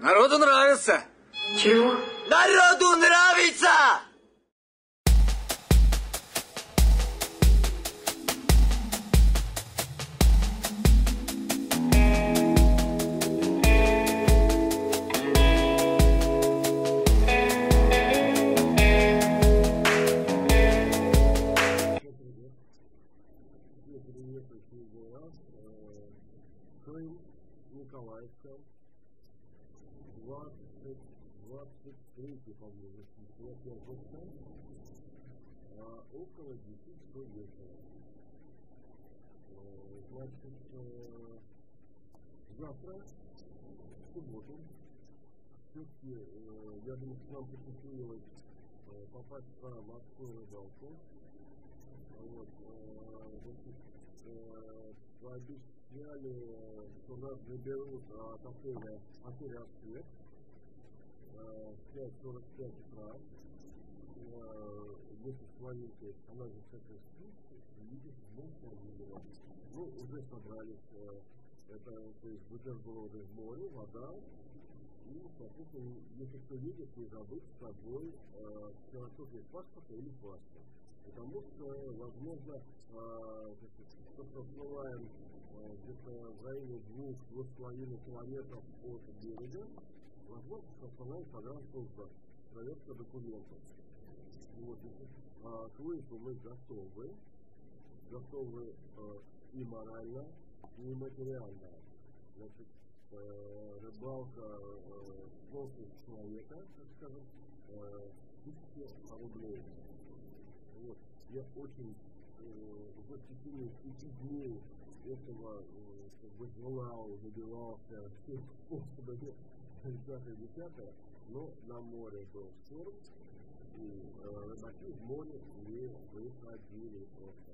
Народу нравится. Чего? Народу нравится! Крым, Николаевка, 20, 23, по-моему, а около 10 часов вечера. Э, Значит, э, завтра, в субботу, все-таки, э, я думаю, что нам посчастливилось э, попасть на морскую рыбалку. Вот, э, значит, э, пообещали, что нас заберут от отеля отель э, в 5.45 утра. Э, с половинкой она же всякая спит, видит. Ну, уже собрались, э, это, то есть, бутерброды в море, вода, и, соответственно, если кто едет, не забыть с собой э, философию паспорта или паспорт. Потому что, возможно, э, то, что всплываем э, где-то в районе двух-двух с половиной километров от берега, возможно, что остановит погранслужба, проверка документов. Вот, а, к выезду мы готовы, готовы э, и морально, и материально. Значит, э, рыбалка э, после человека, так скажем, э, тысяча рублей. Вот. Я очень в течение пяти дней этого как бы желал, добивался всех способами, десятое, десятое, но на море был шторм, и рыбаки в море не выходили просто.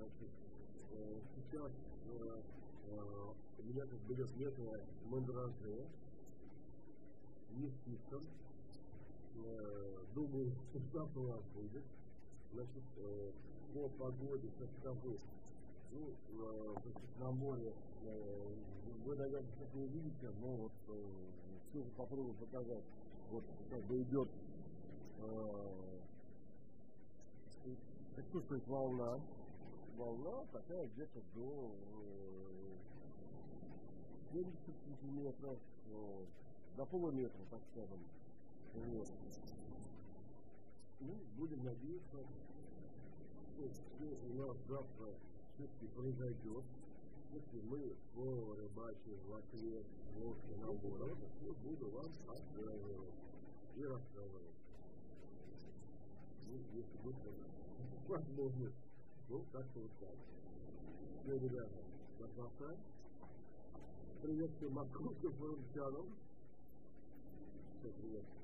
Э, сейчас э, э, у меня как берет некое мандраже, не списком, э, думаю, что завтра у нас будет. Значит, э, по погоде, как скажу, ну, э, на море, э, вы, наверное, что-то не видите, но вот э, все попробую показать. Вот как бы идет э, чувствует волна. Волна такая где-то до э, 70 сантиметров, э, до полуметра, так скажем. Вот. Ну, будем надеяться, что все у нас завтра все-таки произойдет. Если мы по рыбачьей в Латвии, лодке на море, я буду вам рассказывать и рассказывать. Ну, если будет возможность, ну, как-то вот так. Все, ребята, до завтра. Приветствую московским форумчанам. Все, привет. Thank you.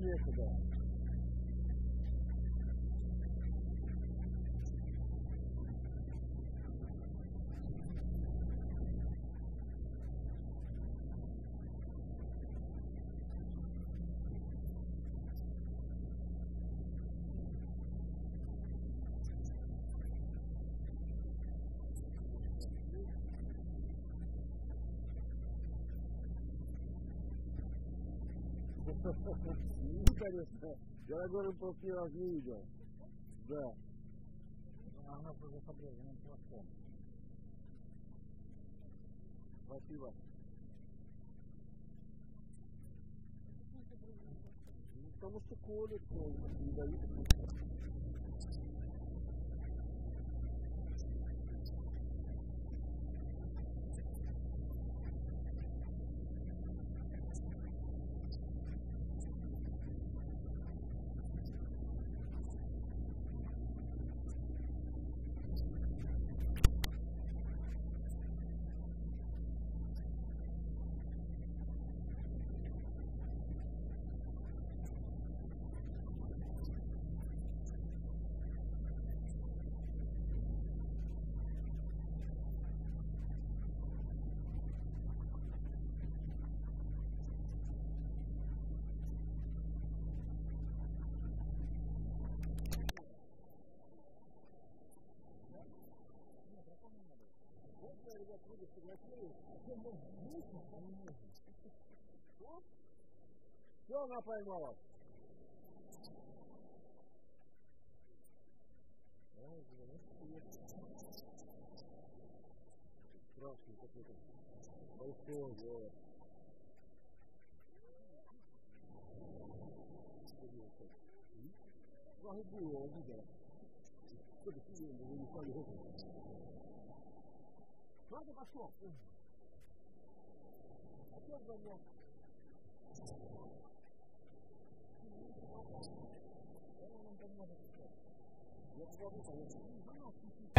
некуда. Ну, конечно. Я говорю, после раз не видел. Да. Она уже с обрезанным хвостом. Спасибо. Ну, потому что колет, ядовитый. Все она поймала. Страшный какой-то. Большой, вот. Слава Богу, я видела. Что-то сильно не поймал. Ладно, пошло. Опять звонок. Я вам поможет. Я говорю, конечно.